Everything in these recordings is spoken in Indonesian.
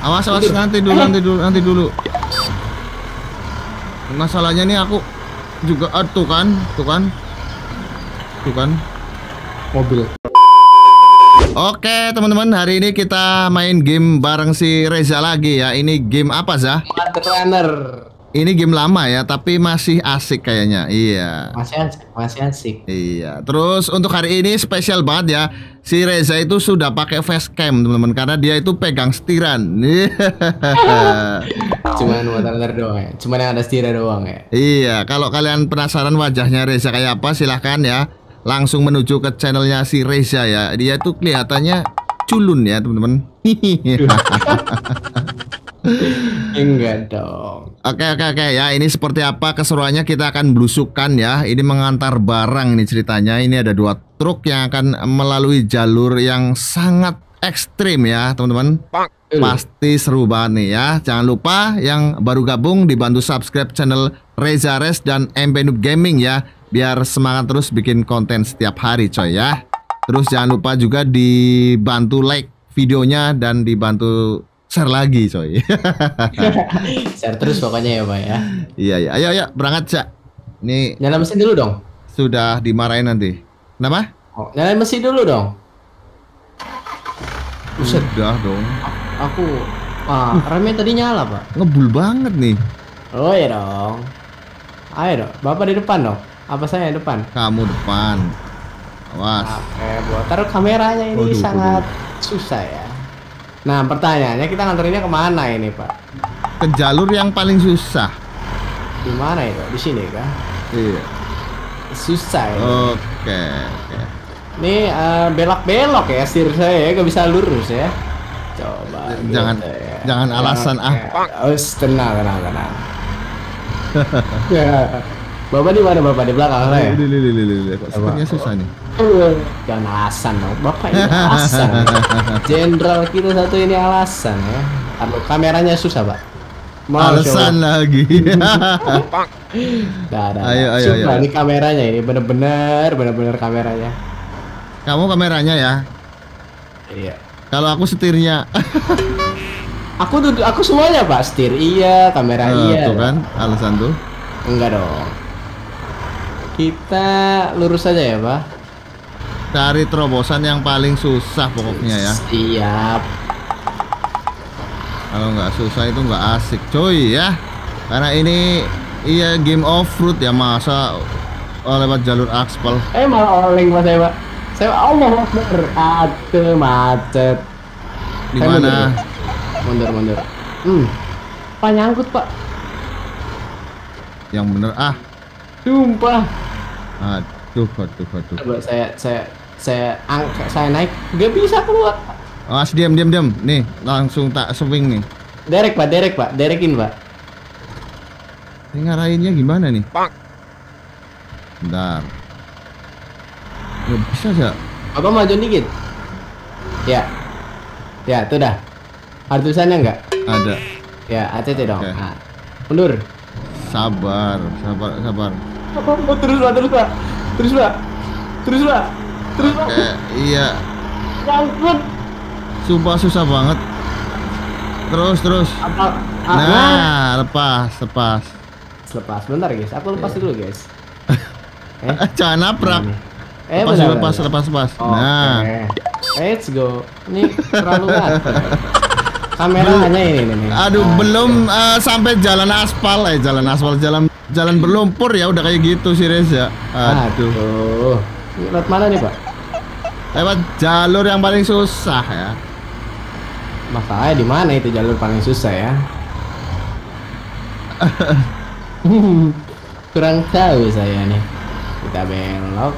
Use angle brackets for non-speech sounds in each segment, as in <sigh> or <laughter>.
Awas awas nanti dulu nanti dulu nanti dulu. Masalahnya nih aku juga ah, tuh kan, tuh kan. Tuh kan. Mobil. Oke, teman-teman, hari ini kita main game bareng si Reza lagi ya. Ini game apa, Zah? Mad Runner. Ini game lama ya, tapi masih asik kayaknya. Iya. Masih asik, masih asik. Iya. Terus untuk hari ini spesial banget ya. Si Reza itu sudah pakai facecam, teman-teman, karena dia itu pegang setiran. <laughs> Cuman Runner doang ya. Cuman yang ada setirnya doang ya. Iya, kalau kalian penasaran wajahnya Reza kayak apa, silahkan ya langsung menuju ke channelnya si Reza ya. Dia tuh kelihatannya culun ya teman-teman. <laughs> <laughs> Enggak dong. Oke oke oke ya ini seperti apa keseruannya kita akan belusukan ya. Ini mengantar barang ini ceritanya. Ini ada dua truk yang akan melalui jalur yang sangat ekstrim ya teman-teman. Pasti seru banget nih ya. Jangan lupa yang baru gabung dibantu subscribe channel Reza Res dan MP Noob Gaming ya. Biar semangat terus bikin konten setiap hari coy ya. Terus jangan lupa juga dibantu like videonya dan dibantu share lagi coy. <laughs> Share terus pokoknya ya Pak ya. iya iya. Ayo ayo berangkat Cak. Ini Nyala mesin dulu dong. sudah dimarahin nanti. Kenapa? Oh, nyalain mesin dulu dong. Buset, Sudah dong. aku ah, remnya tadi nyala Pak. Ngebul banget nih. Oh ya dong. Ayo dong, Bapak di depan dong. Apa saya yang depan? Kamu depan. Awas. Oke, buat taruh kameranya ini sangat susah ya. Nah, pertanyaannya kita nganterinnya ke mana ini, Pak? Ke jalur yang paling susah. Di mana itu? Di sini kah? Iya. Susah ya. Oke. oke. Ini eh, belok-belok ya setir saya ya, gak bisa lurus ya. Coba. Jangan- gitu ya. jangan alasan, ah. Oh, tenang, tenang, tenang. <laughs> Ya. Bapak di mana Bapak di belakang saya? Lili, lili, lili, lili. Sepertinya susah nih. Jangan alasan dong, Bapak ini alasan. <laughs> Jenderal kita satu ini alasan ya. Aduh, kameranya susah, Pak. Mau Alasan lagi. coba. Dah, Ayo, dah. ayo, Sumpah, ayo. ini kameranya ini bener-bener, bener-bener kameranya. Kamu kameranya ya. Iya. Kalau aku setirnya. <laughs> Aku tuh, aku semuanya Pak. Setir iya, kamera Eh, iya. tuh kan alasan tuh. Enggak dong. Kita lurus aja ya, Pak. Cari terobosan yang paling susah pokoknya ya. Siap. Kalau nggak susah itu nggak asik, coy ya. Karena ini iya game off road ya masa oh, lewat jalur aspal. Eh malah oleng Pak saya, Pak. Saya Allah Akbar. Aduh, macet. Di mana? Mundur, mundur. Hmm. Pak nyangkut, Pak. Yang bener ah. Sumpah. Aduh, aduh, aduh. Coba saya saya saya angkat saya naik nggak bisa keluar. Awas diam, diam, diam. Nih, langsung tak swing nih. Derek Pak, derek Pak, derekin Pak. Ini ngarahinnya gimana nih? Bentar. Nggak bisa ya? Apa maju dikit? Ya. Ya, itu dah. Ada tulisannya enggak? Ada. Ya, ACC dong. Oke. Nah. Mundur. Sabar, sabar, sabar. Oh, terus Pak, terus Pak. Terus Pak. Terus Pak. Terus Pak. Oke, iya. Nyangkut. Sumpah susah banget. Terus, terus. Apa? Ah, Nah, lepas, lepas. Lepas bentar guys, aku lepas dulu guys. <laughs> Eh, Jangan nabrak. eh Lepas, bentar, lepas, bentar. lepas, lepas. Oke. Nah, Let's go. Ini terlalu ngata. Kameranya ini nih. nih. aduh, Nah, belum eh, sampai jalan aspal, eh jalan aspal, jalan jalan berlumpur ya udah kayak gitu sih Reza. Aduh, Aduh. Ini Lewat mana nih Pak? lewat jalur yang paling susah ya. Masalahnya di mana itu jalur paling susah ya? <laughs> Kurang tahu saya nih. Kita belok.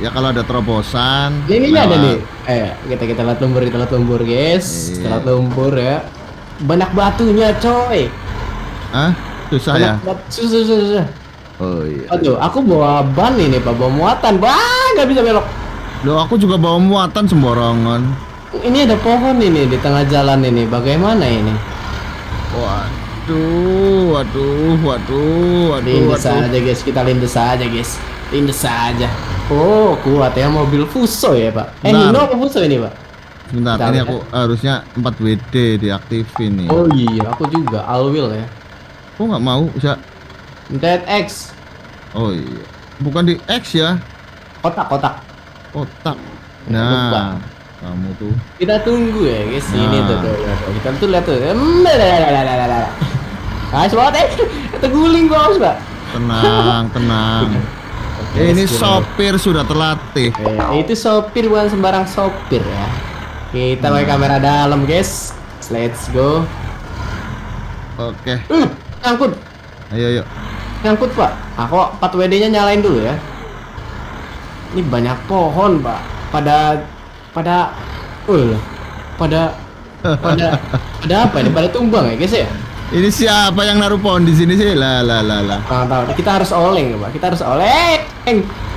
Ya kalau ada terobosan. Ini, ini ada lewat. nih. Eh, kita kita lihat lumpur, kita lihat lumpur, guys. Iya. Kita lihat lumpur ya. Banyak batunya, coy. Hah? Susah ya? Banyak batu. Susah, susah, susah. Oh iya. Aduh, aku bawa ban ini, Pak. Bawa muatan. Wah, nggak bisa belok. Loh, aku juga bawa muatan sembarangan. Ini ada pohon ini di tengah jalan ini. Bagaimana ini? Waduh, waduh, waduh, waduh, Lindes waduh. saja guys, kita lindes saja guys. Lindes saja. Oh, kuat ya mobil Fuso ya pak. Eh. Nino apa Fuso ini pak? Sebentar, Bentar, ini ya. aku harusnya 4 WD diaktifin nih. Oh iya, aku juga Alwil ya. Kok nggak mau? Bisa. Dead X. Oh iya. Bukan di X ya. Kotak, kotak. Otak. Ya, lupa. Nah, kamu tuh. Kita tunggu ya guys. Ini Nah. tuh, tuh, tuh, tuh. Kita tuh lihat tuh. Nice banget eh. Kita guling bos, Pak. Tenang, tenang. Oke, ini sopir sudah terlatih. Eh, itu sopir bukan sembarang sopir ya. Kita pakai kamera dalam, guys. Let's go. Oke. Uh, nyangkut. Ayo, ayo. Nyangkut, Pak. Aku 4 WD-nya nyalain dulu ya. Ini banyak pohon, Pak. Pada pada uh, pada pada <laughs> pada apa ini? Pada tumbang ya, guys ya? Ini siapa yang naruh pohon di sini sih? Lah, lah, lah, lah. Nggak tahu. Kita harus oleng, Pak. Kita harus oleng.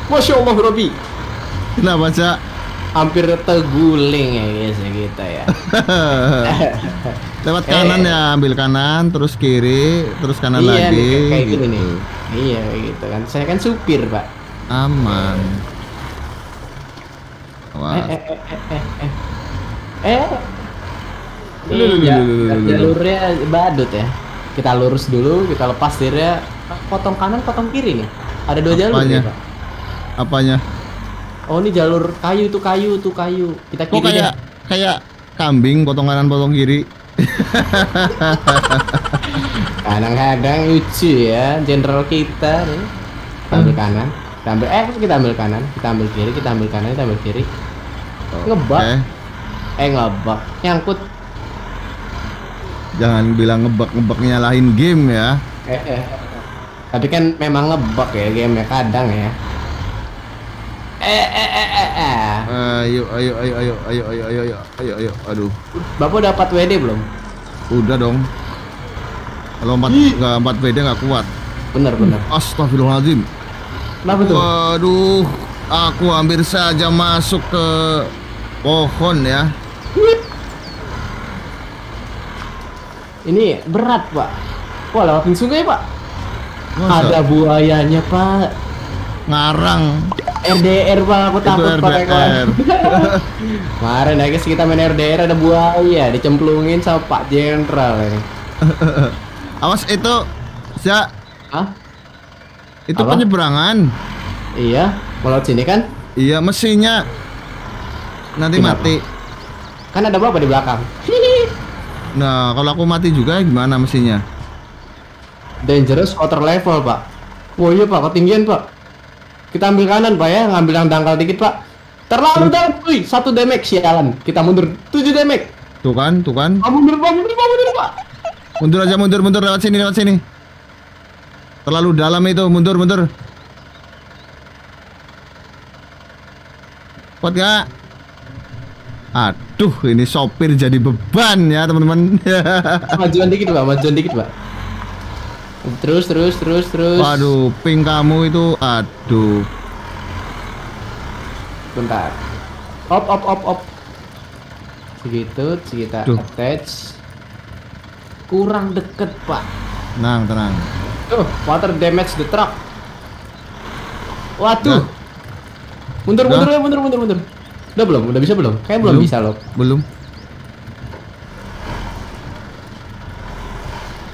Masya Allah, Robi. Kenapa, Cak? Hampir terguling ya, guys ya kita ya. <laughs> Lewat Eh. kanan ya, ambil kanan, terus kiri, terus kanan iya, lagi. nih, kayak gitu. gini nih. Iya, gitu kan. Saya kan supir, Pak. Aman. Eh, Wah. eh, eh, eh, eh, eh. Eh. Lu, lu. jalurnya badut ya. Kita lurus dulu, kita lepas tirnya. Potong kanan, potong kiri nih. Ada dua jalur Apanya? nih, Pak. Apanya? Oh, ini jalur kayu tuh kayu tuh kayu. Kita Kok kiri kayak kayak kambing potong kanan potong kiri? Kadang-kadang lucu ya, jenderal kita nih. Kita ambil Hmm. kanan, kita ambil eh kita ambil kanan, kita ambil kiri, kita ambil kanan, kita ambil kiri. Ngebak. Eh ngebak, nyangkut. Jangan bilang ngebak-ngebak nyalahin game ya. Eh, eh, eh. Tapi kan memang ngebak ya game ya kadang ya. Eh eh eh eh. eh. Ayo, ayo, ayo, ayo, ayo, ayo, ayo, ayo, ayo, ayo. Aduh, Bapak dapat WD belum? udah dong. Kalau empat nggak empat WD nggak kuat. Bener bener. Astagfirullahaladzim. Kenapa tuh? Waduh, aku hampir saja masuk ke pohon ya. Ini berat pak. Wah lewatin sungai pak. Masa? Ada buayanya pak. Ngarang. RDR pak aku takut pakai RDR. <laughs> Kemarin ya guys kita main RDR ada buaya dicemplungin sama Pak Jenderal ini. <laughs> Awas itu, ya, Hah? itu Apa? penyeberangan. Iya, lewat sini kan? Iya, mesinnya nanti Kenapa? mati. Kan ada bapak di belakang. <laughs> Nah, kalau aku mati juga gimana mesinnya? Dangerous water level pak. Wah iya pak, ketinggian pak. Kita ambil kanan pak ya, ngambil yang dangkal dikit pak. Terlalu dalam, wih, satu damage sialan. Kita mundur, tujuh damage. Tuh kan, tuh kan. Ah, mundur pak, mundur pak, mundur pak. Mundur aja, mundur, mundur lewat sini, lewat sini. Terlalu dalam itu, mundur, mundur. Kuat gak? Aduh, ini sopir jadi beban ya teman-teman. <laughs> Majuan dikit pak, majuan dikit pak. Terus, terus, terus, terus. Waduh, ping kamu itu, aduh. Bentar. Op, op, op, op. Segitu, kita Duh. attach. Kurang deket pak. Tenang, tenang. Tuh, water damage the truck. Waduh. Nah. Mundur, Nah. mundur, ya, mundur, mundur, mundur. Udah belum? Udah bisa belum? Kayak belum, Belum. bisa loh. Belum.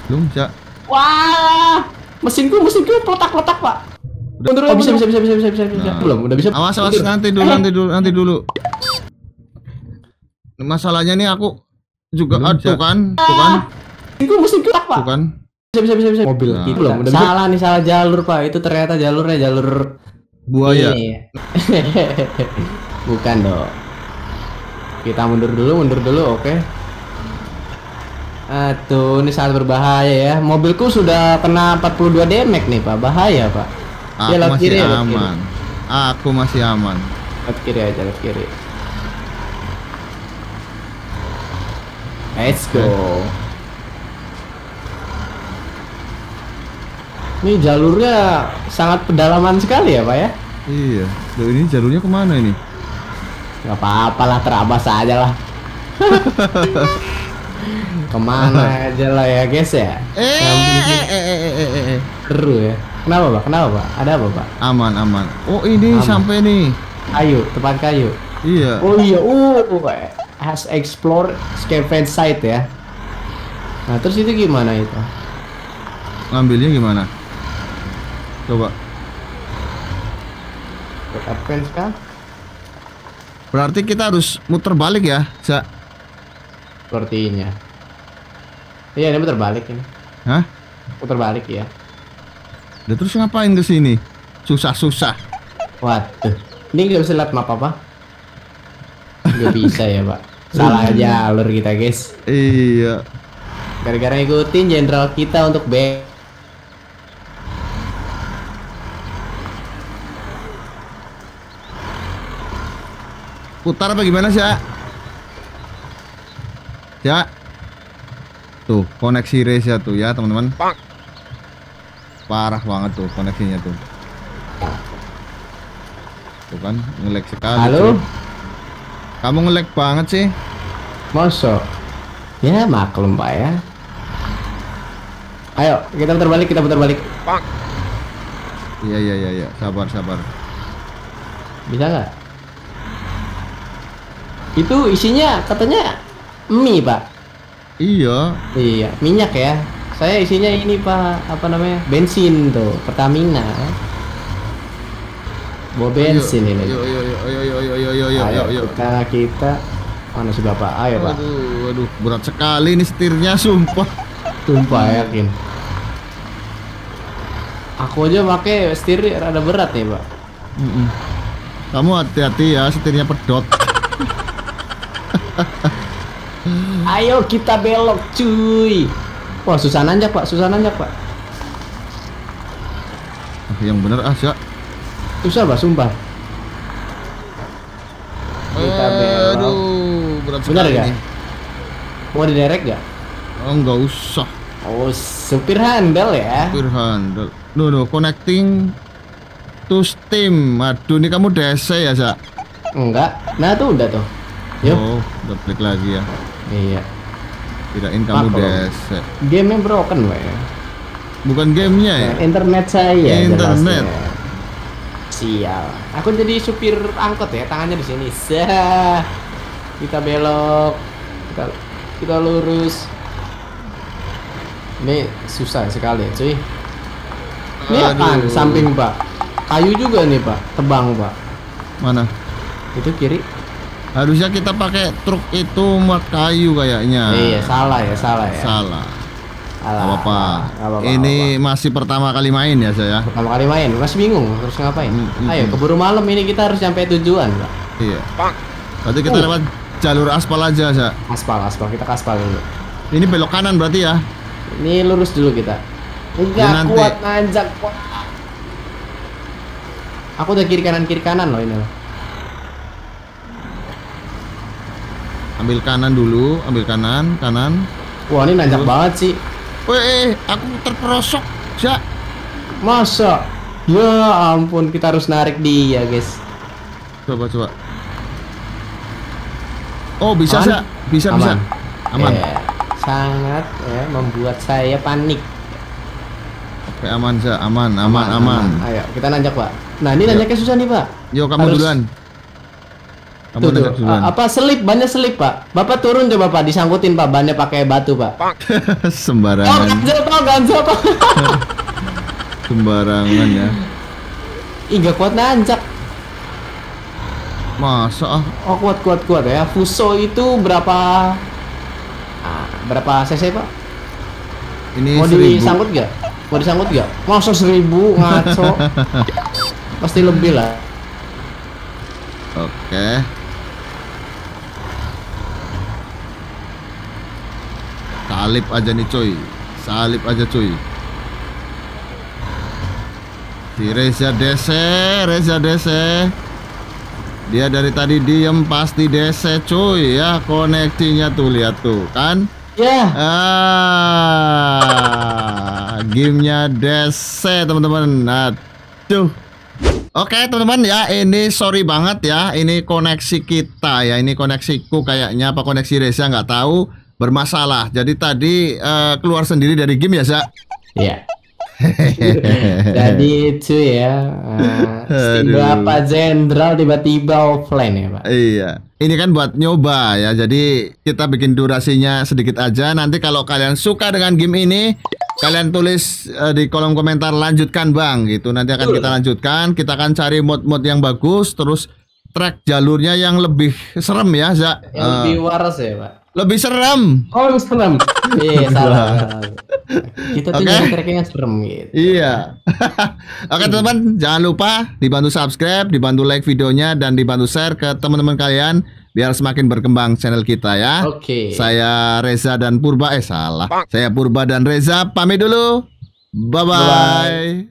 Belum bisa. Wah, mesinku, mesinku letak-letak pak. Udah. Mundur, oh, bisa, bisa, bisa, bisa, bisa, bisa, bisa. Nah. Belum, udah bisa. Awas, awas, nanti dulu, Eh, nanti dulu, nanti dulu. Masalahnya nih aku juga Belum aduh bisa. kan, tuh kan, Mesinku, mesinku letak pak. tuh kan. Bisa, bisa, bisa, bisa. Mobil Nah. Belum, udah bisa. Salah nih, salah jalur pak. Itu ternyata jalurnya jalur Buaya. Iya. <laughs> Bukan dong. Kita mundur dulu, mundur dulu, oke. Aduh, ini sangat berbahaya ya. Mobilku sudah kena 42 damage nih, Pak. Bahaya, Pak. Aku Ya, masih kiri ya, lewat kiri. aman. Aku masih aman. Lewat kiri aja, lewat kiri. Let's go. Ini jalurnya sangat pedalaman sekali ya, Pak ya? Iya. Loh, ini jalurnya ke mana ini? Gak apa-apa lah, terabas aja lah. <laughs> Ke mana <laughs> aja lah ya guys ya. Eh, eh, eh. Seru ya. Kenapa pak? Kenapa pak? Ada apa pak? Aman, aman. Oh ini Aman. sampai nih. Kayu, tempat kayu. Iya. Oh iya, uh, has explored scavenge site ya. Nah terus itu gimana itu? Ngambilnya gimana? Coba. Advance kan? Berarti kita harus muter balik ya, Sa. Sepertinya. Iya ini putar balik ini. Hah? Putar balik ya. Udah terus ngapain ke sini? Susah-susah. Waduh. Ini nggak bisa lihat map apa? Nggak bisa ya pak. Salah <laughs> jalur kita guys. Iya. Gara-gara ngikutin jenderal kita untuk B. Putar apa gimana sih, Ya? Ya. Tuh, koneksi race ya tuh ya, teman-teman. Parah banget tuh koneksinya tuh. Tuh kan, ngelek sekali. Halo? cuy. Kamu ngelek banget sih. Mosok. Ya maklum pak ya. Ayo kita putar balik, kita putar balik. Iya, iya, iya, iya. Sabar, sabar. Bisa nggak? Itu isinya katanya mie pak. Iya. Iya minyak ya. Saya isinya ini pak apa namanya bensin tuh Pertamina. Bawa bensin ini. Ayo, ayo, ayo, ayo, ayo, ayo, ayo, ayo, Ayo, ayo, ayo. kita kita mana si bapak? Ayo pak. Aduh, aduh, berat sekali nih setirnya, sumpah. Tumpah yakin. Aku aja pakai setir rada berat nih pak. Kamu hati-hati ya, setirnya pedot. <laughs> Ayo kita belok cuy. Wah susah nanjak pak, susah nanjak pak. Ah, Yang bener ah, Syak. Susah pak, sumpah. Kita belok. Aduh, berat Benar sekali nggak? nih. Mau diderek gak? Oh, nggak usah. Oh supir handal ya. Supir handle. No, no, connecting to Steam. Aduh, ini kamu DC ya, Syak? Enggak. Nah tuh udah tuh. Yuk. Oh, udah klik lagi ya. Iya. Kirain kamu Maklum. DC. Game broken pak. Bukan gamenya ya? Internet saya. Internet. jelasnya. Sial. Aku jadi supir angkot ya, tangannya di sini. Sah. Kita belok. Kita kita lurus. Ini susah sekali, cuy. Ini apaan? Samping, Pak. Kayu juga nih, Pak. Tebang, Pak. Mana? Itu kiri. Harusnya kita pakai truk itu muat kayu kayaknya. Iya, salah ya, salah ya. Salah. Salah. Gak apa-apa. Nggak apa-apa, Ini apa-apa. masih pertama kali main ya saya. pertama kali main, masih bingung harus ngapain. Hmm, hmm, Ayo, keburu malam ini kita harus sampai tujuan, Pak. Iya. Berarti kita Oh. lewat jalur aspal aja, Sa. Aspal, aspal, kita ke aspal dulu. Ini belok kanan berarti ya. Ini lurus dulu kita. Enggak Ya, nanti. kuat nanjak kuat. Aku udah kiri kanan kiri kanan loh ini. loh. Ambil kanan dulu, ambil kanan, kanan. Wah ini nanjak banget sih. Weh, eh, aku terperosok, Sa. Masa? Ya ampun kita harus narik dia guys. Coba, coba. Oh, bisa, Aman? Sa. Bisa, bisa. Aman. Ya, sangat ya membuat saya panik. Oke, aman, Sa. Aman, aman, aman. Ayo kita nanjak pak. Nah ini Yuk. nanjaknya susah nih pak. Yo, kamu Harus- duluan. Kamu Tuh, tuh. apa selip bannya selip pak? Bapak turun coba pak disangkutin pak bannya pakai batu pak. Oh <laughs> Sembarangan, ganjel pak ganjel <laughs> pak. sembarangan ya. Ih gak kuat nanjak. Masa ah, Oh kuat kuat kuat ya. Fuso itu berapa? Ah, berapa cc pak? ini Mau seribu. disangkut gak? Mau disangkut gak? Masa seribu ngaco? <laughs> Pasti lebih lah. Oke. Salip aja nih coy. Salip aja coy. Si Reza Dese, Reza Dese. Dia dari tadi diem pasti Dese cuy ya koneksinya tuh lihat tuh kan. Ya. Ah, gamenya DC teman-teman. Aduh. Oke teman-teman ya ini sorry banget ya ini koneksi kita ya ini koneksiku kayaknya apa koneksi Reza nggak tahu bermasalah. Jadi tadi eh, keluar sendiri dari game ya Sa. Ya. <laughs> Jadi itu ya. Uh. Bapak Jenderal tiba-tiba offline ya, Pak. Iya. Ini kan buat nyoba ya. Jadi kita bikin durasinya sedikit aja. Nanti kalau kalian suka dengan game ini, kalian tulis eh, di kolom komentar lanjutkan bang gitu. Nanti akan kita lanjutkan. Kita akan cari mod-mod yang bagus. Terus track jalurnya yang lebih serem ya, Za. Yang Eh, lebih waras ya, Pak. lebih serem. Oh, lebih serem. Iya, <laughs> salah. salah. Kita tuh Oke. nyari track yang serem gitu. Iya. <laughs> Oke teman-teman, jangan lupa dibantu subscribe, dibantu like videonya dan dibantu share ke teman-teman kalian biar semakin berkembang channel kita ya. Oke. Saya Reza dan Purba eh salah. Saya Purba dan Reza pamit dulu. Bye bye. Bye-bye.